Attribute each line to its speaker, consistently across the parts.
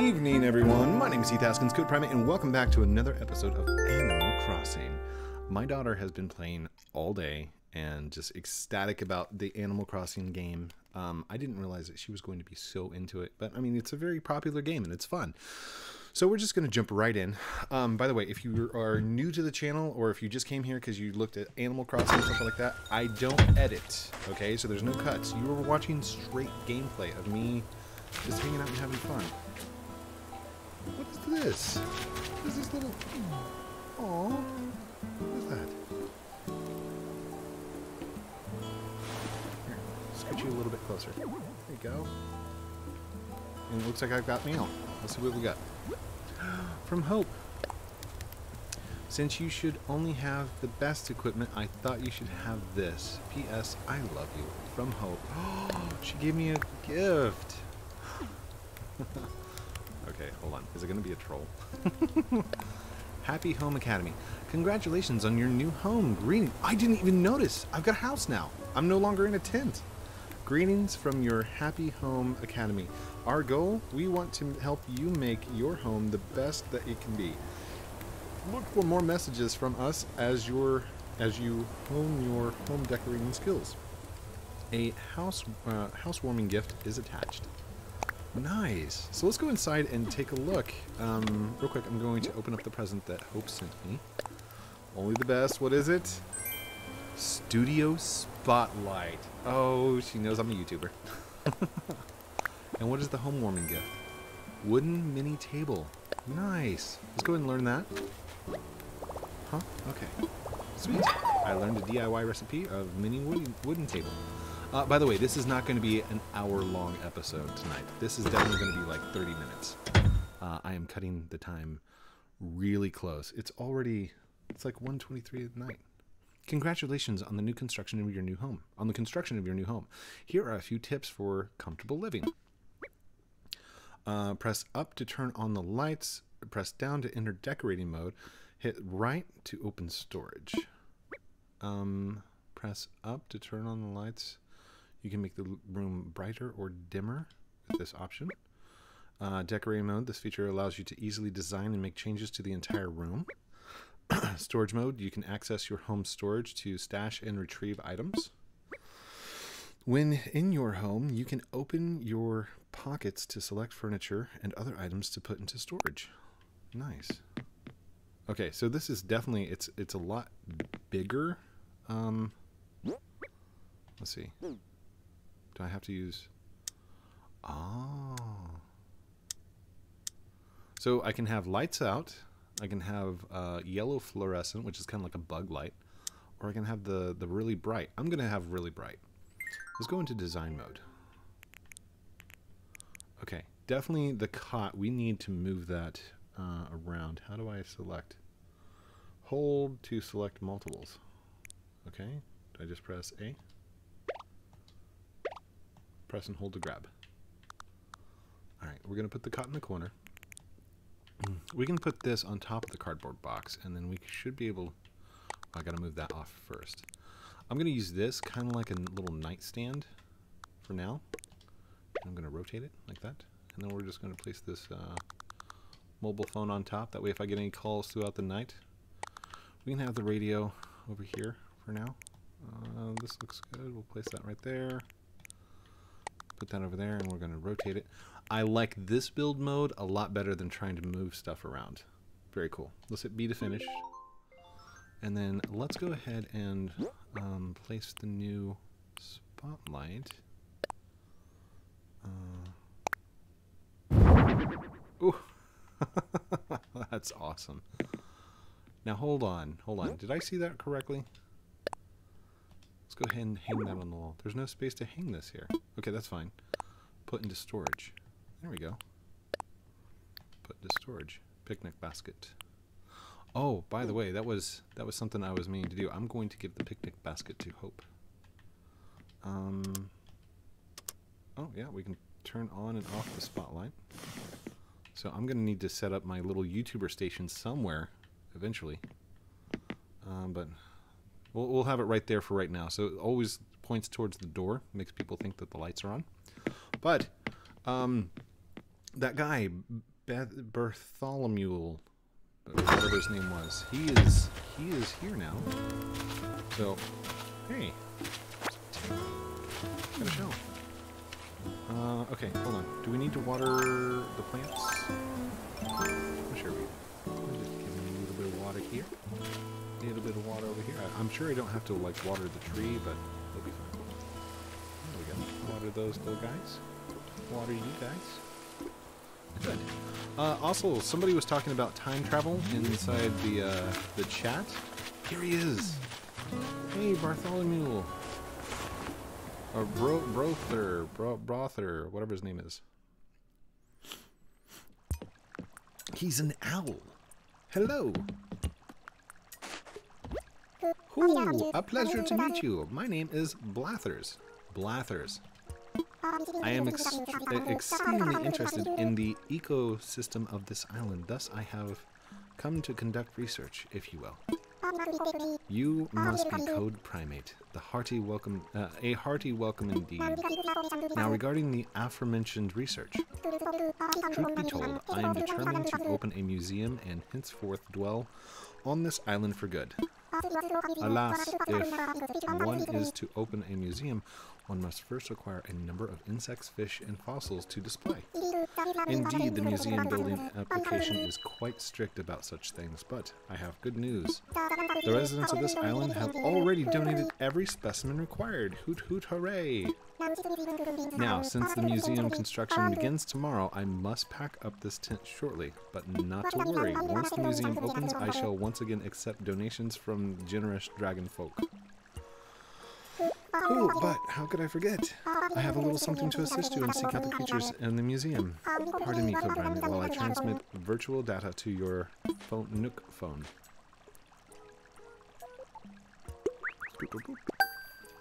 Speaker 1: evening, everyone. My name is Heath Haskins, Code Primate, and welcome back to another episode of Animal Crossing. My daughter has been playing all day and just ecstatic about the Animal Crossing game. Um, I didn't realize that she was going to be so into it, but I mean, it's a very popular game and it's fun. So we're just going to jump right in. Um, by the way, if you are new to the channel or if you just came here because you looked at Animal Crossing or something like that, I don't edit, okay? So there's no cuts. You are watching straight gameplay of me just hanging out and having fun. What is this? What is this little... Aww. What is that? Here, scoot you a little bit closer. There you go. And it looks like I've got mail. Let's see what we got. From Hope. Since you should only have the best equipment, I thought you should have this. P.S. I love you. From Hope. Oh, she gave me a gift. okay, hold on. Is it going to be a troll? Happy Home Academy. Congratulations on your new home. Greeting. I didn't even notice. I've got a house now. I'm no longer in a tent. Greetings from your Happy Home Academy. Our goal, we want to help you make your home the best that it can be. Look for more messages from us as your as you hone your home decorating skills. A house uh, housewarming gift is attached. Nice. So let's go inside and take a look. Um, real quick, I'm going to open up the present that Hope sent me. Only the best. What is it? Studio Spotlight. Oh, she knows I'm a YouTuber. and what is the home warming gift? Wooden mini table. Nice. Let's go ahead and learn that. Huh? Okay. Sweet. I learned a DIY recipe of mini wooden, wooden table. Uh, by the way, this is not going to be an hour-long episode tonight. This is definitely going to be like 30 minutes. Uh, I am cutting the time really close. It's already, it's like 1.23 at night. Congratulations on the new construction of your new home. On the construction of your new home. Here are a few tips for comfortable living. Uh, press up to turn on the lights. Press down to enter decorating mode. Hit right to open storage. Um, press up to turn on the lights. You can make the room brighter or dimmer with this option. Uh, decorating mode. This feature allows you to easily design and make changes to the entire room. storage mode. You can access your home storage to stash and retrieve items. When in your home, you can open your pockets to select furniture and other items to put into storage. Nice. Okay, so this is definitely it's it's a lot bigger. Um, let's see. Do I have to use? Ah. So I can have lights out. I can have uh, yellow fluorescent, which is kind of like a bug light, or I can have the the really bright. I'm gonna have really bright. Let's go into design mode. Okay, definitely the cot. We need to move that uh, around. How do I select? Hold to select multiples. Okay, I just press A? Press and hold to grab. Alright, we're going to put the cot in the corner. We can put this on top of the cardboard box, and then we should be able... I got to move that off first. I'm going to use this kind of like a little nightstand for now. I'm going to rotate it like that. And then we're just going to place this uh, mobile phone on top. That way if I get any calls throughout the night, we can have the radio over here for now. Uh, this looks good. We'll place that right there. Put that over there, and we're going to rotate it. I like this build mode a lot better than trying to move stuff around. Very cool. Let's hit B to finish. And then let's go ahead and um, place the new spotlight. Uh, ooh, that's awesome. Now hold on, hold on. Did I see that correctly? Let's go ahead and hang that on the wall. There's no space to hang this here. Okay, that's fine. Put into storage. There we go. Put into storage. Picnic basket. Oh, by the way, that was that was something I was meaning to do. I'm going to give the picnic basket to Hope. Um. Oh yeah, we can turn on and off the spotlight. So I'm going to need to set up my little YouTuber station somewhere eventually. Um, but we'll, we'll have it right there for right now. So it always points towards the door, makes people think that the lights are on. But um, that guy, Beth Bartholomew, whatever his name was, he is he is here now. So, hey, got a show. Uh, okay, hold on. Do we need to water the plants? Oh, sure we. Just give a little bit of water here. Need a bit of water over here. I, I'm sure I don't have to like water the tree, but it'll be fine. There we go. Water those little guys. Water you guys. Good. Uh, also, somebody was talking about time travel inside the uh, the chat. Here he is. Hey, Bartholomew. Or Bro Brother, Bro Brother, whatever his name is. He's an owl. Hello. Ooh, a pleasure to meet you. My name is Blathers. Blathers. I am ex uh, exceedingly interested in the ecosystem of this island. Thus, I have come to conduct research, if you will. You must be CodePrime8. The hearty welcome, uh, a hearty welcome indeed. Now, regarding the aforementioned research, truth be told, I am determined to open a museum and henceforth dwell on this island for good. Alas, if one is to open a museum, one must first acquire a number of insects, fish, and fossils to display. Indeed, the museum building application is quite strict about such things, but I have good news. The residents of this island have already donated every specimen required. Hoot hoot hooray! Now, since the museum construction begins tomorrow, I must pack up this tent shortly. But not to worry, once the museum opens, I shall once again accept donations from generous dragon folk. Oh, but how could I forget? I have a little something to assist you and seek out the creatures in the museum. Pardon me, Cobra, while I transmit virtual data to your phone, Nook phone.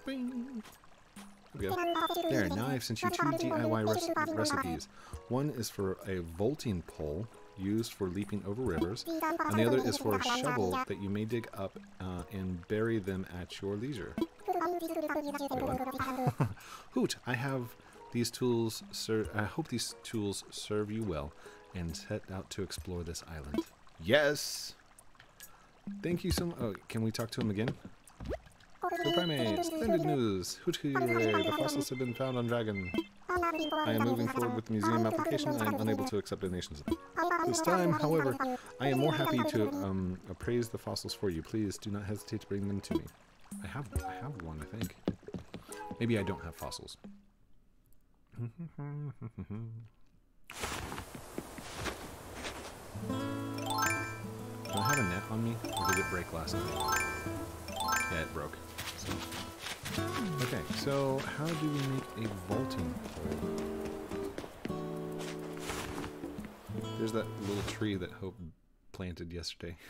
Speaker 1: Bing. There, now I've sent you two DIY recipes. One is for a vaulting pole used for leaping over rivers, and the other is for a shovel that you may dig up uh, and bury them at your leisure. Hoot, I have these tools. sir. I hope these tools serve you well, and set out to explore this island. Yes. Thank you so much. Oh, can we talk to him again? The primate, splendid news! Hooray, the fossils have been found on Dragon. I am moving forward with the museum application I am unable to accept donations. This time, however, I am more happy to um, appraise the fossils for you. Please do not hesitate to bring them to me. I have, I have one, I think. Maybe I don't have fossils. Do I have a net on me, or did it break last night? Yeah, it broke. Okay, so how do we make a vaulting? There's that little tree that Hope planted yesterday.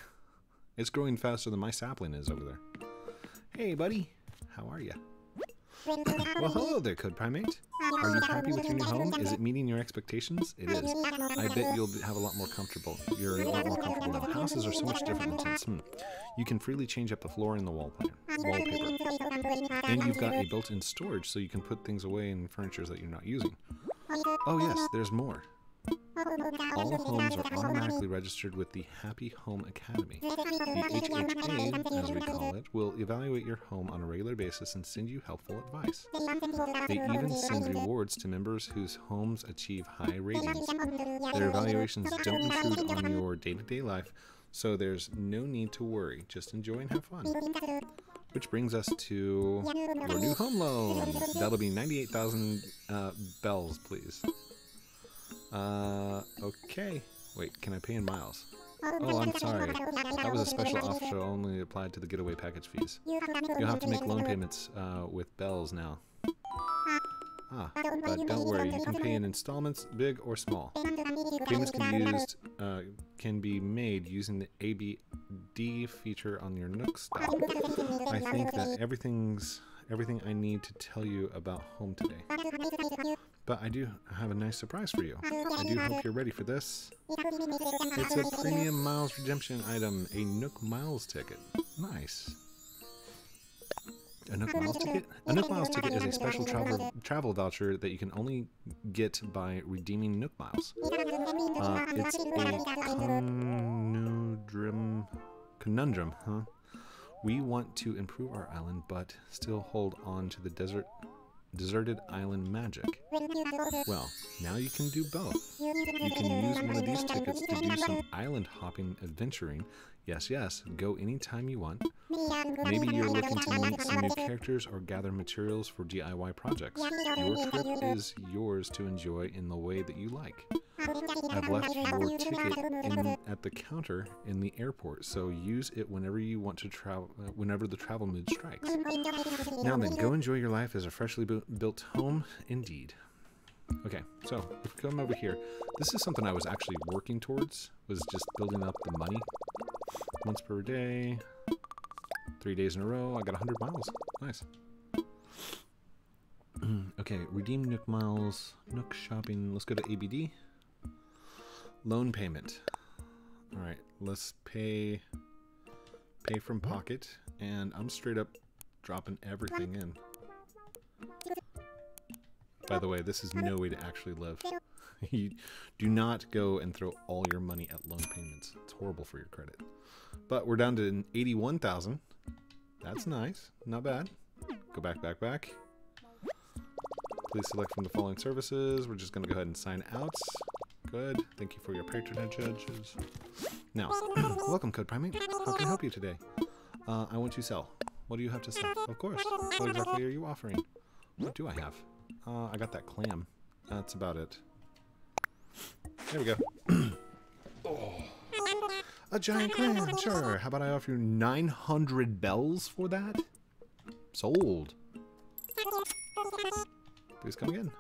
Speaker 1: It's growing faster than my sapling is over there. Hey, buddy. How are you? Well, hello there, CodePrime8. Are you happy with your new home? Is it meeting your expectations? It is. I bet you'll have a lot more comfortable. You're a lot more comfortable now. Houses are so much different than. Hmm. You can freely change up the floor and the wallpaper. wallpaper. And you've got a built-in storage so you can put things away in furniture that you're not using. Oh yes, there's more. All homes are automatically registered with the Happy Home Academy. The HHA, as we call it, will evaluate your home on a regular basis and send you helpful advice. They even send rewards to members whose homes achieve high ratings. Their evaluations don't intrude on your day-to-day -day life, so there's no need to worry. Just enjoy and have fun. Which brings us to your new home loan. That'll be 98,000 uh, bells, please. Uh, okay. Wait, can I pay in miles? Oh, I'm sorry. That was a special offer only applied to the getaway package fees. You'll have to make loan payments uh, with bells now. Ah, but don't worry, you can pay in installments, big or small. Payments can be used, uh, can be made using the ABD feature on your Nook style. I think that everything's everything I need to tell you about home today. But I do have a nice surprise for you. I do hope you're ready for this. It's a premium miles redemption item, a Nook Miles ticket. Nice. A Nook Miles ticket? A Nook Miles ticket is a special travel travel voucher that you can only get by redeeming Nook Miles. Uh, it's a conundrum, conundrum, huh? We want to improve our island, but still hold on to the desert deserted island magic. Well, now you can do both. You can use one of these tickets to do some island hopping adventuring. Yes, yes, go anytime you want. Maybe you're looking to meet some new characters or gather materials for DIY projects. Your trip is yours to enjoy in the way that you like. I've left your ticket in, at the counter in the airport, so use it whenever you want to travel, uh, whenever the travel mood strikes. Now then, go enjoy your life as a freshly bu built home, indeed. Okay, so if we come over here, this is something I was actually working towards, was just building up the money. Once per day, three days in a row, I got 100 miles. Nice. okay, redeem Nook miles, Nook shopping. Let's go to ABD. Loan payment. All right, let's pay pay from pocket, and I'm straight up dropping everything in. By the way, this is no way to actually live. you do not go and throw all your money at loan payments. It's horrible for your credit. But we're down to 81,000. That's nice. Not bad. Go back, back, back. Please select from the following services. We're just going to go ahead and sign out. Good. Thank you for your patronage, judges. Now, welcome, CodePrime8. How can I help you today? Uh, I want to sell. What do you have to sell? Of course. What exactly are you offering? What do I have? Uh, I got that clam. That's about it. There we go. oh. A giant clam, sure. How about I offer you 900 bells for that? Sold. Please come again.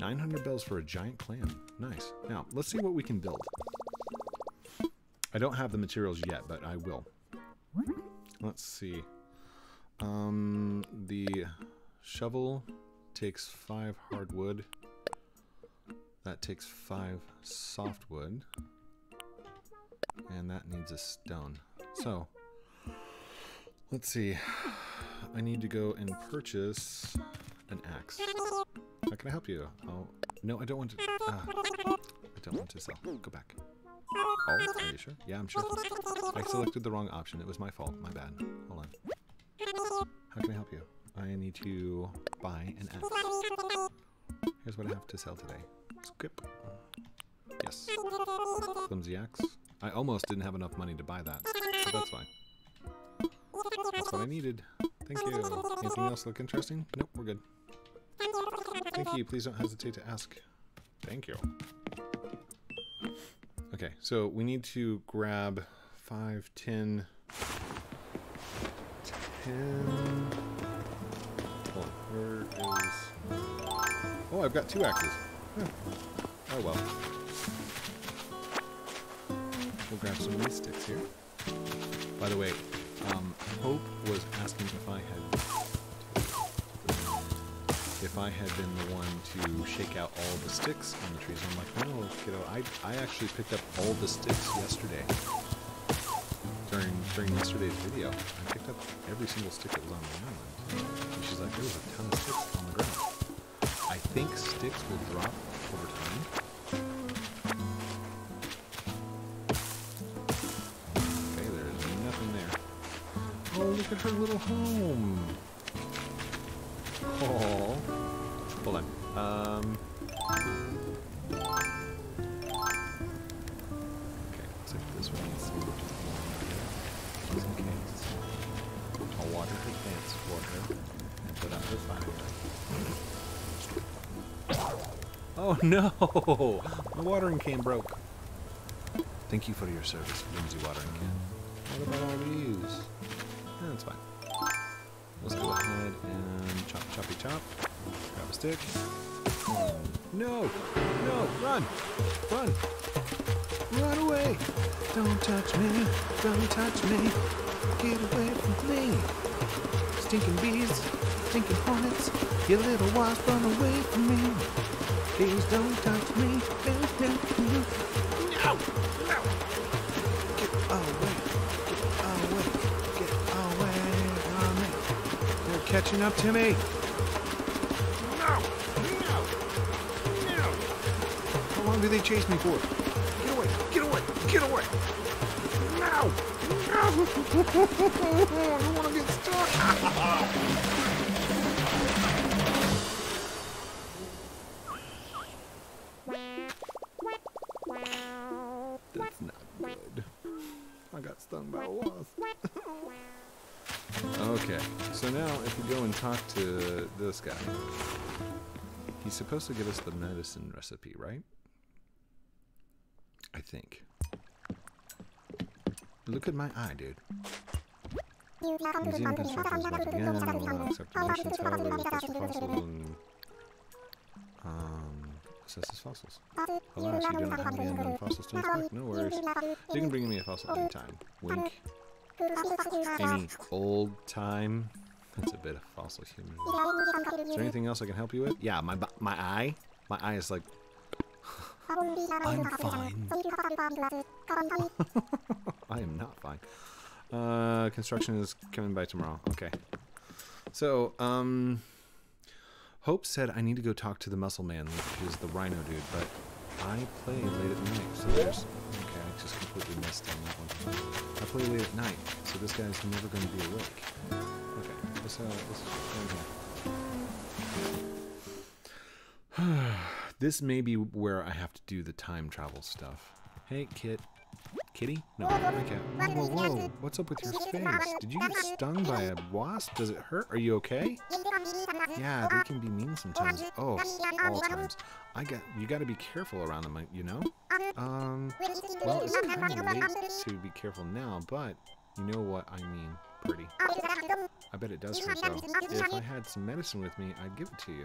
Speaker 1: 900 bells for a giant clam. Nice. Now, let's see what we can build. I don't have the materials yet, but I will. Let's see. Um, the shovel takes five hardwood. That takes five softwood. And that needs a stone. So, let's see. I need to go and purchase an axe. Can I help you? Oh, no, I don't want to. Uh, I don't want to sell. Go back. Oh, are you sure? Yeah, I'm sure. I selected the wrong option. It was my fault. My bad. Hold on. How can I help you? I need to buy an axe. Here's what I have to sell today. Skip. Yes. Flimsy axe. I almost didn't have enough money to buy that, but that's fine. That's what I needed. Thank you. Anything else look interesting? Nope, we're good. Thank you. Please don't hesitate to ask. Thank you. Okay, so we need to grab 5, 10, 10... Hold on, where is... Oh, I've got two axes. Oh well. We'll grab some of these sticks here. By the way, um, Hope was asking if I had if I had been the one to shake out all the sticks on the trees. I'm like, no, kiddo, I, I actually picked up all the sticks yesterday. During during yesterday's video, I picked up every single stick that was on the island. And she's like, there's a ton of sticks on the ground. I think sticks will drop over time. Okay, there's nothing there. Oh, look at her little home. Oh. Hold on. Um. Okay, this one. Let's see Just in case. I'll water plants for her and put out her fire. Oh no! My watering can broke. Thank you for your service, Flimsy Watering Can. What about all these? Yeah, that's fine. Let's go ahead and chop, choppy chop. Stick. No! No! Run! Run! Run away! Don't touch me! Don't touch me! Get away from me! Stinking bees! Stinking hornets! You little wasp, run away from me! Please don't touch me! No! No! No! Get away! Get away! Get away from me! They're catching up to me. Do they chase me for? Get away! Get away! Get away! No! No! I don't want to get stuck! That's not good. I got stung by a wasp. okay, so now if we go and talk to this guy, he's supposed to give us the medicine recipe, right? I think. Look at my eye, dude. Museum construction once again will accept donations, however, as much as and um, assesses fossils. Alas, you do not have any unknown fossils to inspect. No worries. You can bring me a fossil anytime. Wink. Any old time? That's a bit of fossil human. Is there anything else I can help you with? Yeah, my my eye. My eye is like. I'm fine. I am not fine. Uh, construction is coming by tomorrow. Okay. So, um, Hope said I need to go talk to the muscle man, which is the rhino dude, but I play late at night, so there's. Okay, I just completely missed on that one. I play late at night, so this guy's never going to be awake. Okay, let's, uh, let's go in here. This may be where I have to do the time travel stuff. Hey, Kit. Kitty? No, not cat. Whoa, whoa, whoa. What's up with your face? Did you get stung by a wasp? Does it hurt? Are you okay? Yeah, they can be mean sometimes. Oh, all times. I got you. Got to be careful around them. You know. Um. Well, it's kind of late to be careful now, but you know what I mean. Pretty. I bet it does though. If I had some medicine with me, I'd give it to you.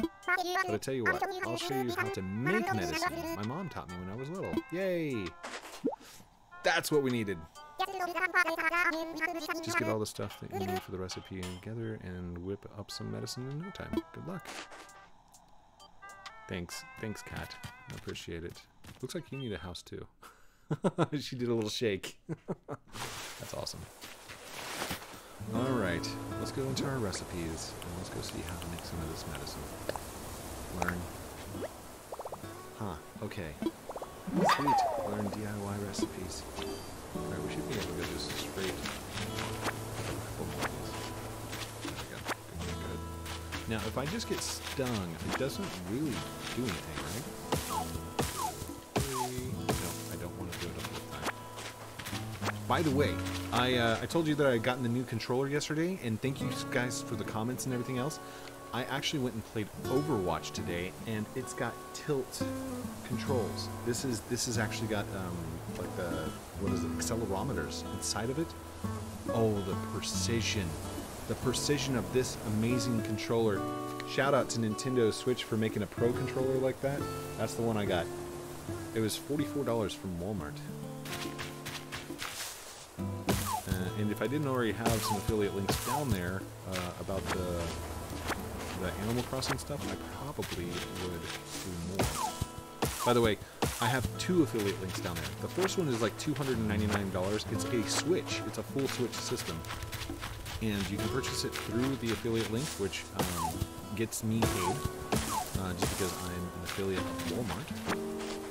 Speaker 1: But I tell you what, I'll show you how to make medicine. My mom taught me when I was little. Yay! That's what we needed. Just get all the stuff that you need for the recipe together and whip up some medicine in no time. Good luck. Thanks. Thanks, Cat. I appreciate it. Looks like you need a house too. she did a little shake. That's awesome. Alright, let's go into our recipes and let's go see how to make some of this medicine. Learn. Huh, okay. Sweet. Learn DIY recipes. Alright, we should be able to straight. Good. Now, if I just get stung, it doesn't really do anything, right? No, I don't want to do it all the time. By the way, I uh, I told you that I had gotten the new controller yesterday, and thank you guys for the comments and everything else. I actually went and played Overwatch today, and it's got tilt controls. This is this has actually got um, like the what is it accelerometers inside of it. Oh, the precision, the precision of this amazing controller. Shout out to Nintendo Switch for making a pro controller like that. That's the one I got. It was forty-four dollars from Walmart. And if I didn't already have some affiliate links down there uh, about the the Animal Crossing stuff, I probably would do more. By the way, I have two affiliate links down there. The first one is like $299. It's a Switch. It's a full Switch system. And you can purchase it through the affiliate link, which um, gets me paid, uh, just because I'm an affiliate of Walmart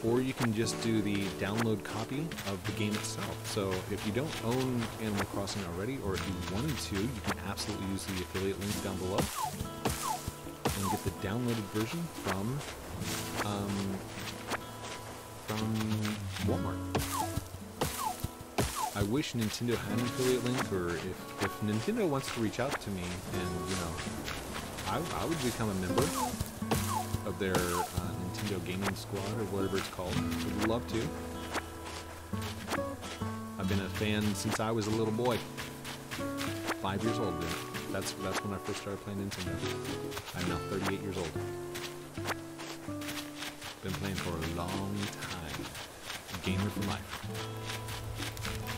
Speaker 1: or you can just do the download copy of the game itself. So if you don't own Animal Crossing already, or if you wanted to, you can absolutely use the affiliate link down below and get the downloaded version from um, from Walmart. I wish Nintendo had an affiliate link, or if, if Nintendo wants to reach out to me and, you know, I, I would become a member of their uh, Nintendo Gaming Squad or whatever it's called. Would love to. I've been a fan since I was a little boy. Five years old then. That's that's when I first started playing Nintendo. I'm now 38 years old. Been playing for a long time. Gamer for life.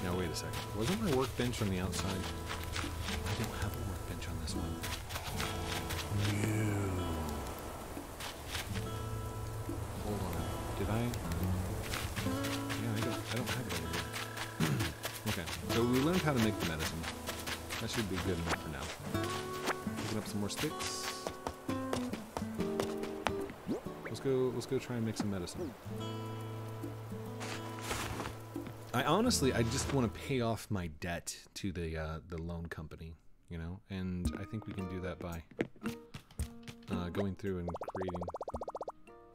Speaker 1: Now wait a second. Wasn't my workbench on the outside? Should be good enough for now. Picking up some more sticks. Let's go. Let's go try and make some medicine. I honestly, I just want to pay off my debt to the uh, the loan company, you know, and I think we can do that by uh, going through and creating,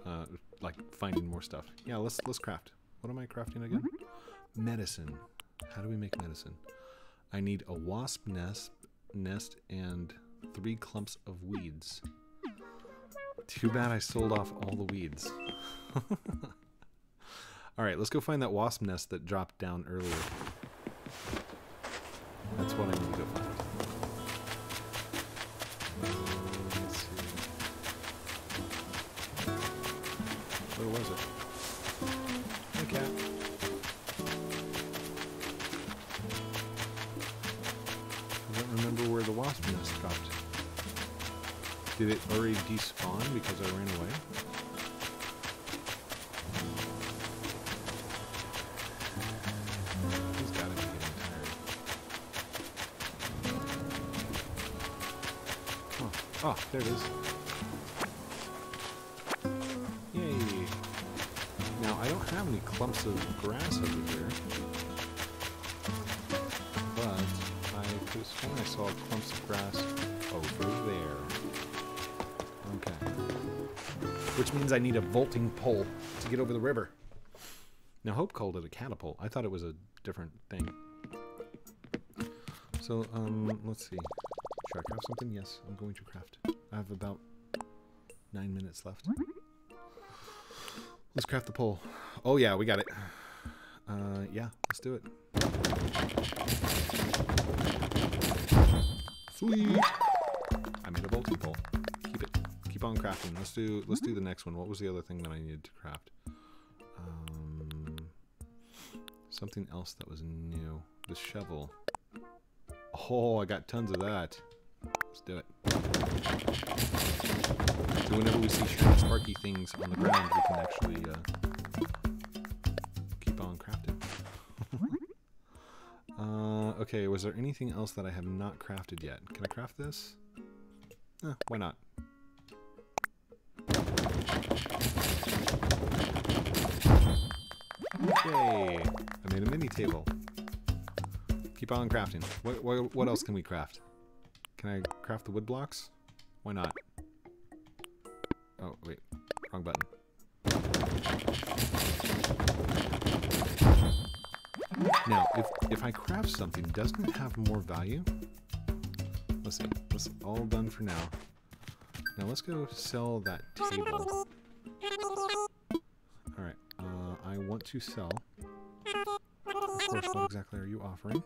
Speaker 1: uh, like finding more stuff. Yeah, let's let's craft. What am I crafting again? Medicine. How do we make medicine? I need a wasp nest, nest and three clumps of weeds. Too bad I sold off all the weeds. Alright, let's go find that wasp nest that dropped down earlier. That's what I need to go find. Did it already despawn because I ran away? He's gotta be getting tired. Oh, oh, there it is. Yay. Now, I don't have any clumps of grass over here. But I could have sworn I saw clumps of grass Which means I need a vaulting pole to get over the river. Now, Hope called it a catapult. I thought it was a different thing. So, um, let's see. Should I craft something? Yes, I'm going to craft. I have about nine minutes left. Let's craft the pole. Oh, yeah, we got it. Uh, yeah, let's do it. Sweet! I made a vaulting pole. Keep on crafting. Let's do let's do the next one. What was the other thing that I needed to craft? Um, something else that was new. The shovel. Oh, I got tons of that. Let's do it. So whenever we see sparky things on the ground, we can actually uh, keep on crafting. uh, okay, was there anything else that I have not crafted yet? Can I craft this? Eh, why not? Yay! I made a mini table. Keep on crafting. What, what, what else can we craft? Can I craft the wood blocks? Why not? Oh, wait. Wrong button. Now, if, if I craft something, doesn't it have more value? Let's see. That's all done for now. Now let's go sell that table. I want to sell. Of course, what exactly are you offering?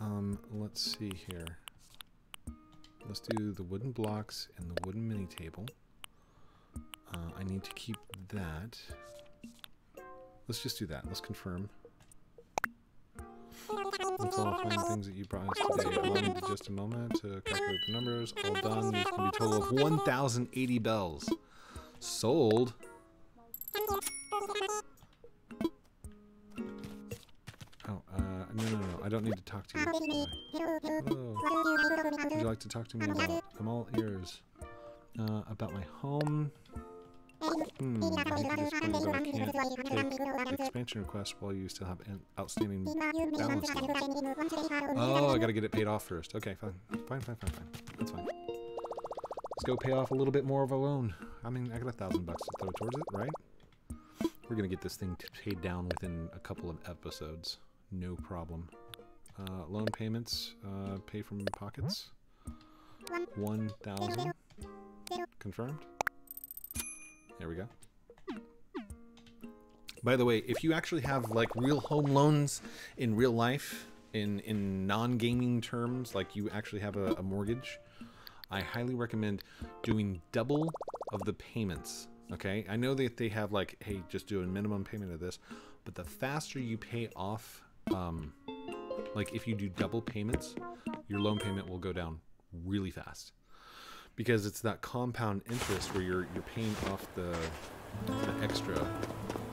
Speaker 1: Um, let's see here. Let's do the wooden blocks and the wooden mini table. Uh, I need to keep that. Let's just do that. Let's confirm. That's all fine things that you brought us today. Just a moment to calculate the numbers. All done. Going to be a total of 1,080 bells. Sold. No, no, no. I don't need to talk to you. Would you like to talk to me about? I'm all ears. Uh, about my home. Hmm, expansion request while you still have an outstanding balance. Oh, I gotta get it paid off first. Okay, fine. Fine, fine, fine, fine. That's fine. Let's go pay off a little bit more of a loan. I mean, I got a thousand bucks to throw towards it, right? We're gonna get this thing paid down within a couple of episodes. No problem. Uh, loan payments, uh, pay from pockets. 1,000. Confirmed. There we go. By the way, if you actually have like real home loans in real life, in in non-gaming terms, like you actually have a, a mortgage, I highly recommend doing double of the payments. Okay, I know that they have like, hey, just do a minimum payment of this, but the faster you pay off, um, like if you do double payments, your loan payment will go down really fast because it's that compound interest where you're you're paying off the, the extra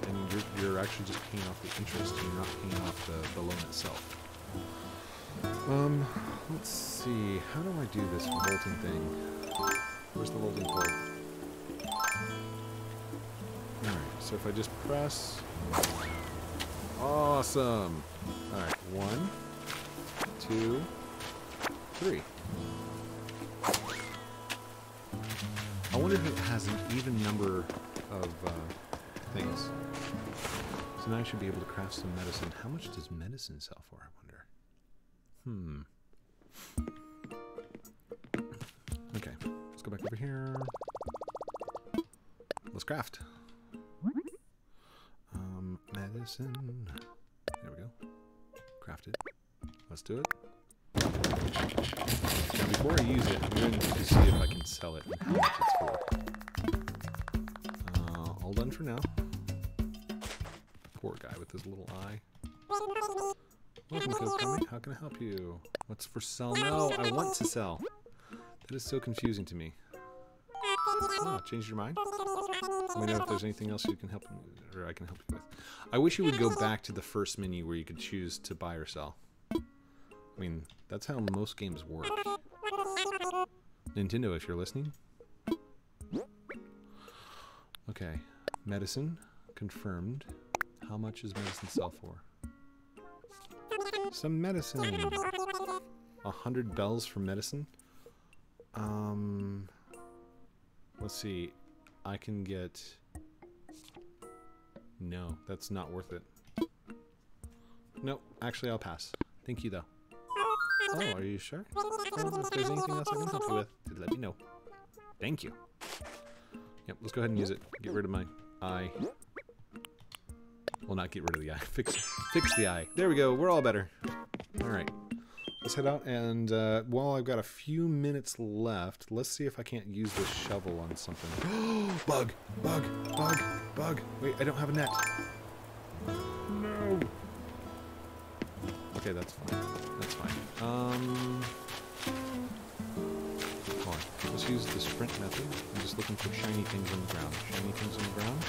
Speaker 1: and you're, you're actually just paying off the interest and you're not paying off the, the loan itself um let's see. How do I do this vaulting thing? Where's the vaulting pole? Alright, so if I just press... Awesome! Alright, one, two, three. I wonder if it has an even number of uh, things. So now I should be able to craft some medicine. How much does medicine sell for, I wonder? Hmm. Okay, let's go back over here. Let's craft. Medicine. There we go. Craft it. Let's do it. Now before I use it, I'm going to see if I can sell it and how much it's for. Uh, all done for now. Poor guy with his little eye. Welcome. How can I help you? What's for sell? No, I want to sell. That is so confusing to me. Oh, changed your mind? Let me know if there's anything else you can help me, or I can help you with. I wish you would go back to the first menu where you could choose to buy or sell. I mean, that's how most games work. Nintendo, if you're listening. Okay, medicine confirmed. How much does medicine sell for? Some medicine. A hundred bells for medicine. Um, let's see. I can get. No, that's not worth it. Nope. Actually, I'll pass. Thank you, though. Oh, are you sure? Well, if there's anything else I can help you with, let me know. Thank you. Yep, let's go ahead and use it. Get rid of my eye. Well, not get rid of the eye. Fix, fix the eye. There we go. We're all better. All right. Let's head out, and uh, while I've got a few minutes left, let's see if I can't use this shovel on something. bug! Bug! Bug! Bug! Wait, I don't have a net. No! Okay, that's fine. That's fine. Um... Hold on. Let's use the sprint method. I'm just looking for shiny things on the ground. Shiny things on the ground.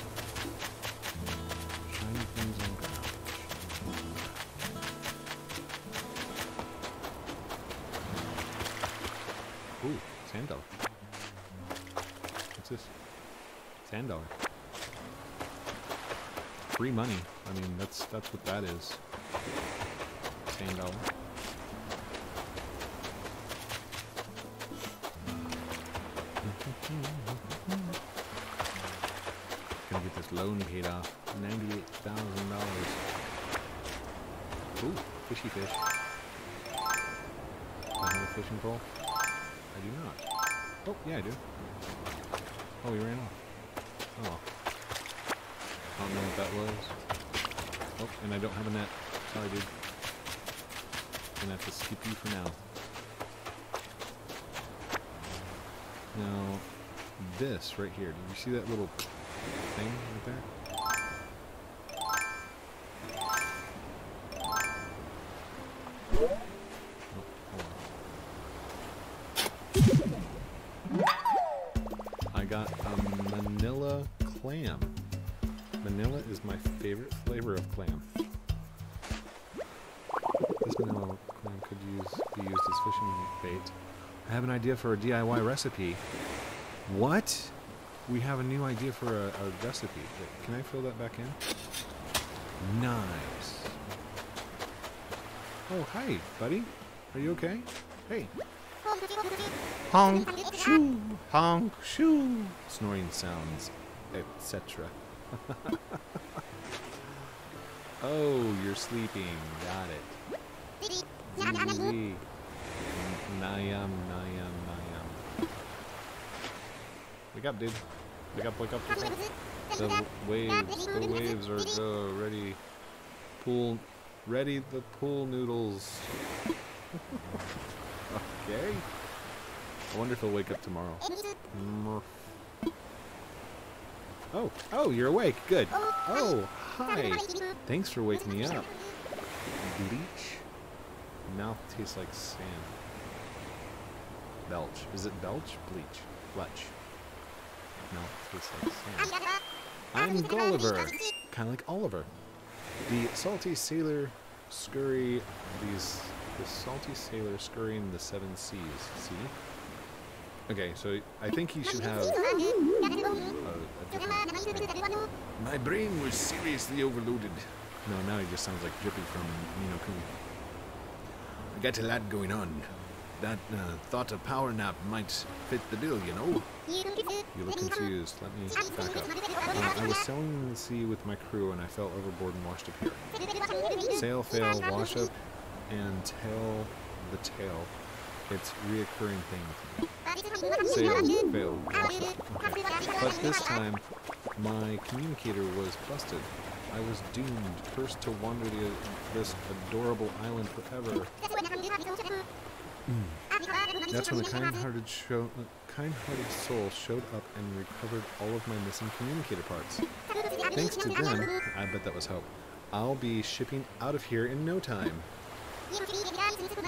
Speaker 1: Sand. Free money. I mean, that's that's what that is. Sand dollar. Gonna get this loan paid off. Ninety-eight thousand dollars. Ooh, fishy fish. Do I have a fishing pole? I do not. Oh, yeah, I do. Oh, he ran off. Oh. I don't know what that was. Oh, and I don't have a net. Sorry, dude. Gonna have to skip you for now. Now, this right here. Did you see that little thing right there? For a DIY recipe. What? We have a new idea for a, a recipe. Can I fill that back in? Nice. Oh, hi, buddy. Are you okay? Hey. Honk, shoo, honk, shoo. Snoring sounds, etc. oh, you're sleeping. Got it. Easy. Nayam, nayam, nayam. Wake up, dude. Wake up, wake up. The waves, the waves are go ready. Pool, ready the pool noodles. okay. I wonder if he'll wake up tomorrow. Oh, oh, you're awake. Good. Oh, hi. Oh, Thanks for waking me up. Bleach? Mouth tastes like sand. Belch. Is it belch? Bleach. Fletch. Mouth tastes like sand. I'm Gulliver. Kind of like Oliver. The salty sailor scurry these The salty sailor scurrying the seven seas. See? Okay, so I think he should have.
Speaker 2: My brain was seriously overloaded.
Speaker 1: No, now he just sounds like Drippy from Ni no Kuni.
Speaker 2: I got a lot going on. That uh, thought a power nap might fit the bill, you know?
Speaker 1: You look confused. Let me back up. Uh, I was sailing in the sea with my crew and I fell overboard and washed up here. Sail, fail, wash up, and tell the tale. It's reoccurring thing with me. Sail, fail, wash up. Okay. But this time, my communicator was busted. I was doomed, cursed to wander the, this adorable island forever. That's when the kind-hearted show, uh, kind-hearted soul showed up and recovered all of my missing communicator parts. Thanks to them, I bet that was hope. I'll be shipping out of here in no time.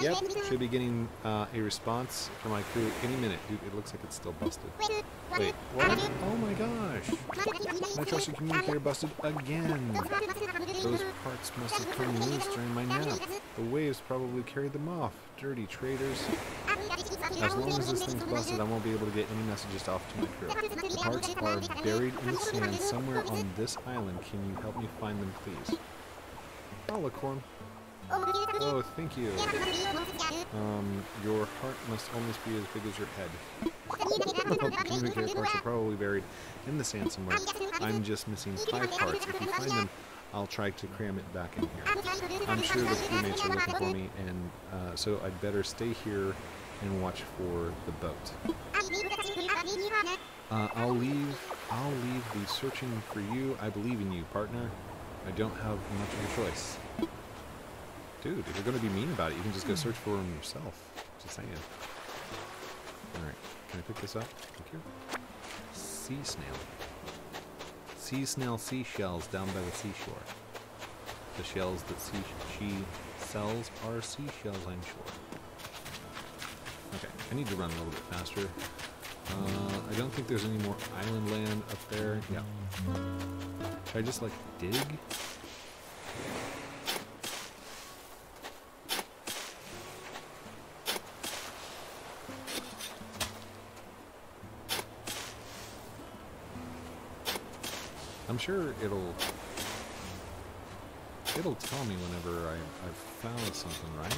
Speaker 1: Yep, should be getting uh, a response from my crew any minute. Dude, it looks like it's still busted. Wait, what? Oh my gosh! My trusted communicator busted again! Those parts must have come loose during my nap. The waves probably carried them off. Dirty traitors. As long as this thing's busted, I won't be able to get any messages off to my crew. The parts are buried in the sand somewhere on this island. Can you help me find them, please? Licorn. Oh, thank you. Um, your heart must almost be as big as your head. Communicator parts are probably buried in the sand somewhere. I'm just missing five parts. If you find them, I'll try to cram it back in here. I'm sure the crewmates are looking for me, and uh, so I'd better stay here and watch for the boat. Uh, I'll leave. I'll leave the searching for you. I believe in you, partner. I don't have much of a choice. Dude, if you're going to be mean about it, you can just go search for them yourself. Just saying. Alright, can I pick this up? Thank you. Sea snail. Sea snail seashells down by the seashore. The shells that sea she sells are seashells, I'm sure. Okay, I need to run a little bit faster. Uh, I don't think there's any more island land up there. Yeah. Should I just, like, dig? Sure it'll it'll tell me whenever I, I've found something, right?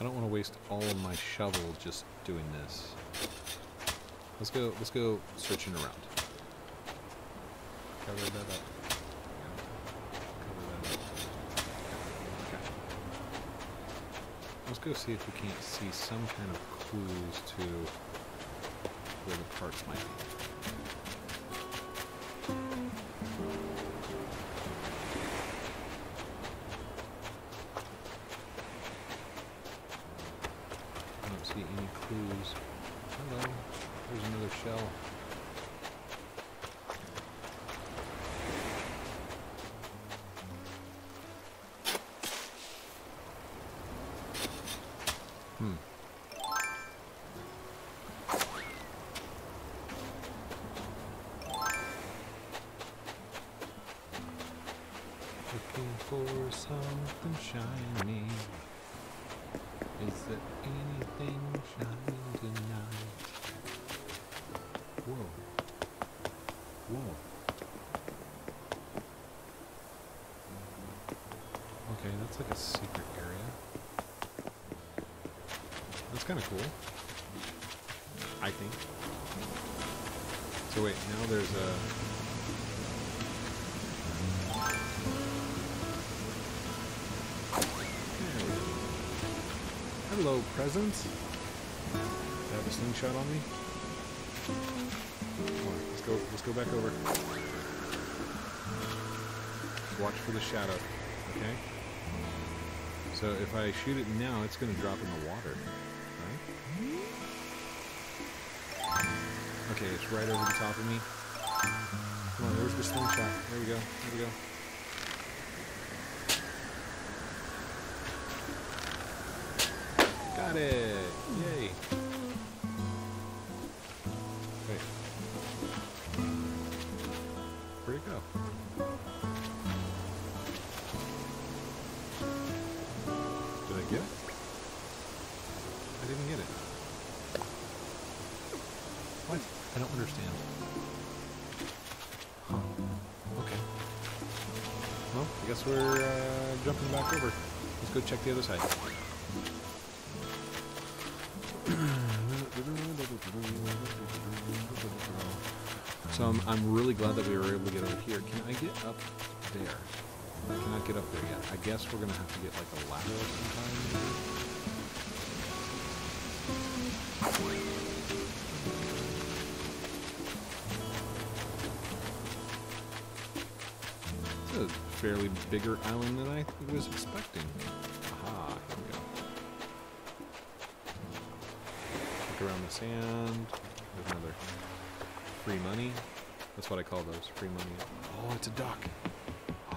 Speaker 1: I don't want to waste all of my shovel just doing this. Let's go let's go searching around. Cover that up. Let's go see if we can't see some kind of clues to where the parts might be. Kind of cool. I think. So wait, now there's a... Hello, presents. Do I have a slingshot on me? Come on, let's go. Let's go back over. Watch for the shadow. Okay. So if I shoot it now, it's going to drop in the water, Okay, it's right over the top of me. Come on, where's the slingshot? There we go. There we go. Got it! Yay! Guess we're uh, jumping back over. Let's go check the other side. So I'm, I'm really glad that we were able to get over here. Can I get up there? I cannot get up there yet. I guess we're gonna have to get like a ladder of some maybe? Fairly bigger island than I was expecting. Aha, here we go. Look around the sand. There's another free money. That's what I call those, free money. Oh, it's a dock.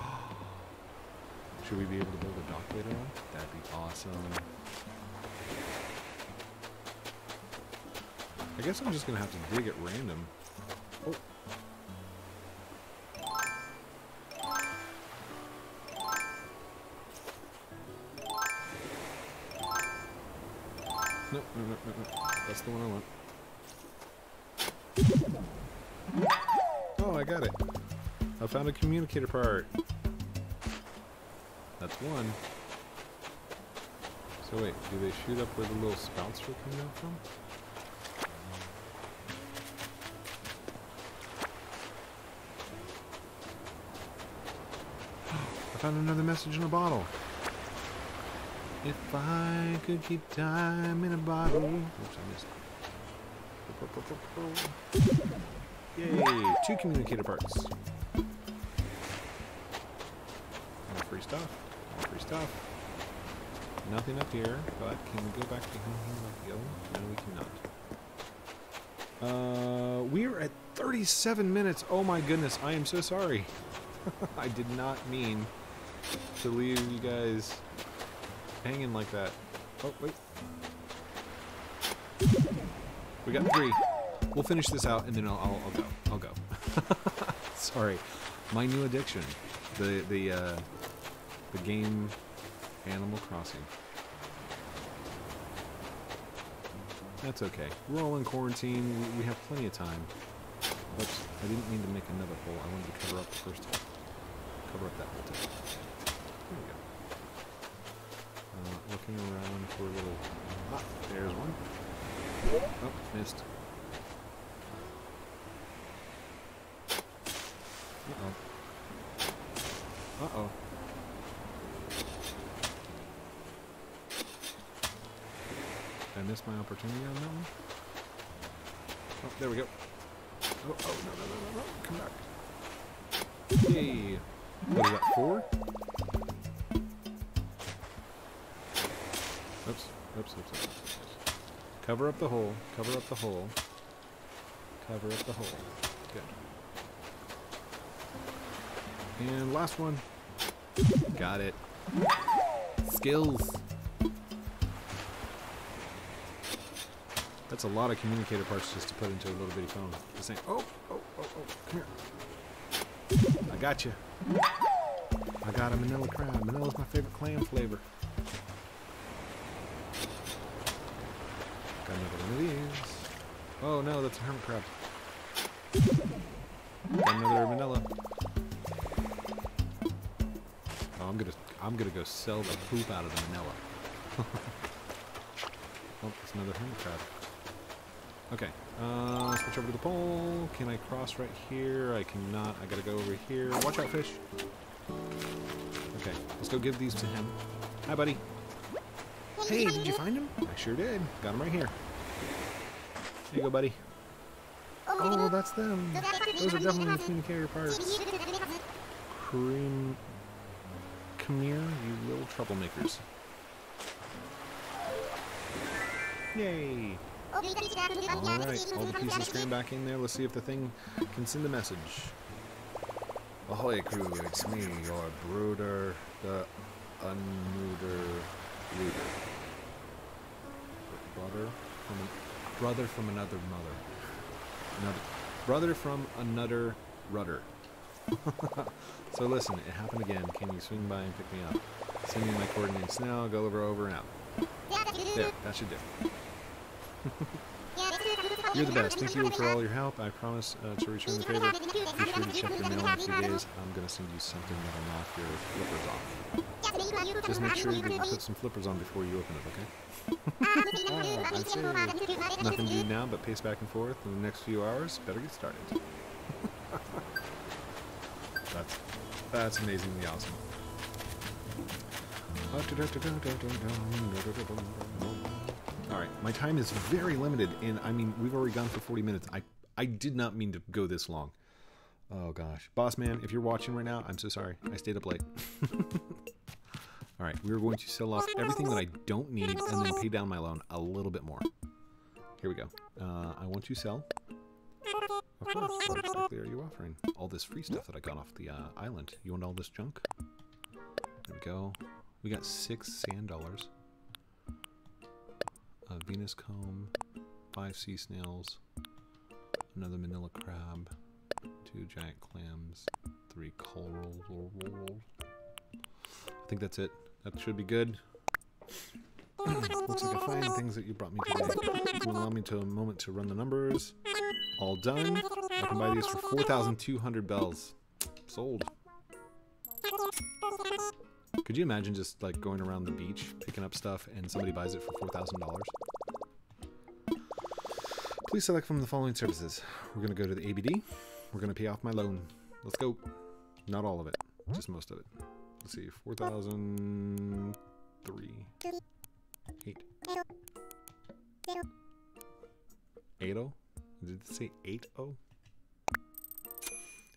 Speaker 1: Should we be able to build a dock later on? That'd be awesome. I guess I'm just gonna have to dig at random. No, no, no, no. That's the one I want. Oh, I got it. I found a communicator part. That's one. So wait, do they shoot up where the little spouts were coming out from? I found another message in a bottle. If I could keep time in a bottle. Oops, I missed. Yay! Two communicator parts. More free stuff. More free stuff. Nothing up here, but can we go back to him here? No, we cannot. Uh, we are at 37 minutes. Oh my goodness, I am so sorry. I did not mean to leave you guys hanging like that. Oh, wait. We got three. We'll finish this out and then I'll, I'll, I'll go. I'll go. Sorry. My new addiction. The, the, uh, the game Animal Crossing. That's okay. We're all in quarantine. We, have plenty of time. Oops. I didn't mean to make another hole. I wanted to cover up the first hole. Cover up that hole. There we go. Looking around for a little... Ah, there's one. Oh, missed. Uh-oh. Uh-oh. I miss my opportunity on that one? Oh, there we go. Oh, oh, no, no, no, no, no. Come back. Yay. What is that, four? Oops, oops, oops. Cover up the hole, cover up the hole. Cover up the hole. Good. And last one. Got it. Skills. That's a lot of communicator parts just to put into a little bitty phone. Just saying, oh, oh, oh, oh, come here. I got you. I got a manila crab. Manila's my favorite clam flavor. Got another one of these. Oh no, that's a hermit crab. Another manila. Oh, I'm gonna, I'm gonna go sell the poop out of the manila. oh, it's another hermit crab. Okay, uh, switch over to the pole. Can I cross right here? I cannot. I gotta go over here. Watch out, fish. Okay, let's go give these to him. Hi, buddy. Hey, did you find him? I sure did. Got him right here. Here you go, buddy. Oh, that's them. Those are definitely the communicator parts. Cream... Come here, you little troublemakers. Yay! Alright, all the pieces cram back in there. Let's see if the thing can send a message.
Speaker 2: Ahoy, crew, it's me, your brooder, the unmuter leader.
Speaker 1: Brother from a, brother from another mother. Another brother from another rudder. so listen, it happened again. Can you swing by and pick me up? Send me my coordinates now. Go over, over, and out. There, that should do. You're the best. Thank you for all your help. I promise uh, to return the favor. Be sure to check the mail in a few days. I'm going to send you something that'll knock your flippers off. Just make sure you put some flippers on before you open it, okay? oh, I see. Nothing to do now but pace back and forth in the next few hours. Better get started. that's, that's amazingly awesome. Alright, my time is very limited, and I mean, we've already gone for 40 minutes. I, I did not mean to go this long. Oh gosh. Boss man, if you're watching right now, I'm so sorry. I stayed up late. Alright, we're going to sell off everything that I don't need and then pay down my loan a little bit more. Here we go. Uh, I want to sell. Of course, what exactly are you offering? All this free stuff that I got off the uh, island. You want all this junk? There we go. We got six sand dollars. A Venus comb, five sea snails, another manila crab, two giant clams, three coral. I think that's it. That should be good. Looks like a fine things that you brought me today. will allow me to a moment to run the numbers. All done. I can buy these for 4,200 bells. Sold. Mm-hmm. Could you imagine just like going around the beach, picking up stuff, and somebody buys it for $4,000? Please select from the following services. We're going to go to the ABD. We're going to pay off my loan. Let's go. Not all of it, just most of it. Let's see, 4,003. 8. 80? Did it say 80?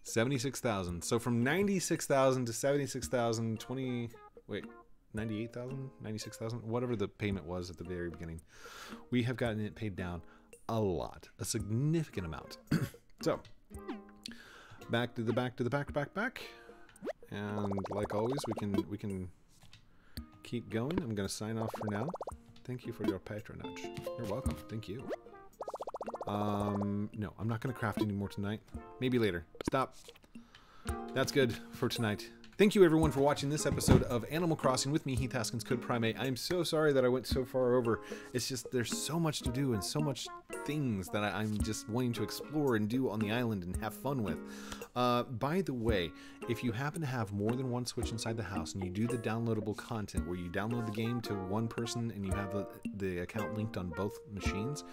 Speaker 1: 76,000. So from 96,000 to 76,000, 20, wait, 98,000, 96,000, whatever the payment was at the very beginning, we have gotten it paid down a lot, a significant amount. so, back to the back to the back, back, back. And like always, we can we can keep going. I'm going to sign off for now. Thank you for your patronage. You're welcome. Thank you. Um, no, I'm not going to craft anymore tonight. Maybe later. Stop. That's good for tonight. Thank you everyone for watching this episode of Animal Crossing with me, Heath Haskins, CodePrime8. I'm so sorry that I went so far over. It's just there's so much to do and so much things that I, am just wanting to explore and do on the island and have fun with. Uh, by the way, if you happen to have more than one Switch inside the house and you do the downloadable content where you download the game to one person and you have the, the account linked on both machines,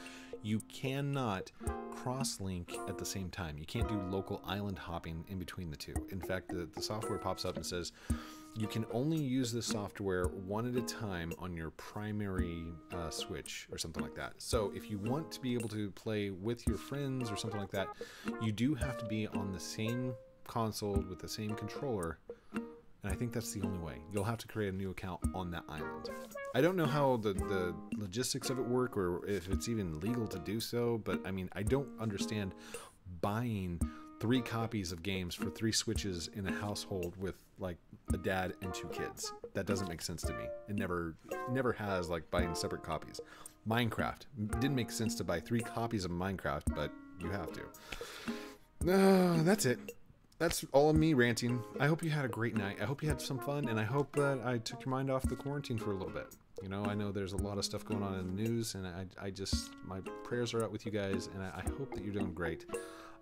Speaker 1: you cannot cross-link at the same time. You can't do local island hopping in between the two. In fact, the, the software pops up and says you can only use the software one at a time on your primary uh, switch or something like that. So if you want to be able to play with your friends or something like that, you do have to be on the same console with the same controller and I think that's the only way. You'll have to create a new account on that island. I don't know how the, the logistics of it work or if it's even legal to do so, but I mean, I don't understand buying three copies of games for three switches in a household with like a dad and two kids. That doesn't make sense to me. It never never has like buying separate copies. Minecraft didn't make sense to buy three copies of Minecraft, but you have to. No, uh, that's it that's all of me ranting. I hope you had a great night. I hope you had some fun, and I hope that I took your mind off the quarantine for a little bit. You know, I know there's a lot of stuff going on in the news, and I, I just, my prayers are out with you guys, and I, I hope that you're doing great.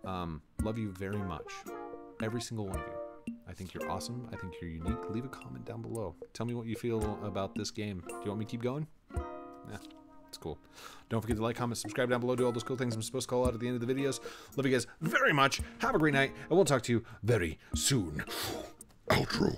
Speaker 1: Um, love you very much. Every single one of you. I think you're awesome. I think you're unique. Leave a comment down below. Tell me what you feel about this game. Do you want me to keep going? Yeah. It's cool. Don't forget to like, comment, subscribe down below. Do all those cool things I'm supposed to call out at the end of the videos. Love you guys very much. Have a great night, and we'll talk to you very soon. Outro.